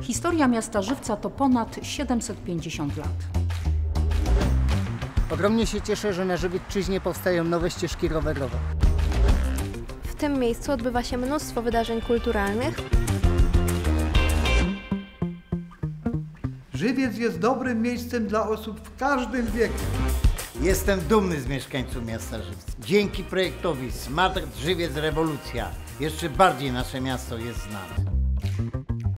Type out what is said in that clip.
Historia miasta Żywca to ponad 750 lat. Ogromnie się cieszę, że na Żywiecczyźnie powstają nowe ścieżki rowerowe. W tym miejscu odbywa się mnóstwo wydarzeń kulturalnych. Żywiec jest dobrym miejscem dla osób w każdym wieku. Jestem dumny z mieszkańców miasta Żywca. Dzięki projektowi Smart Żywiec Rewolucja jeszcze bardziej nasze miasto jest znane.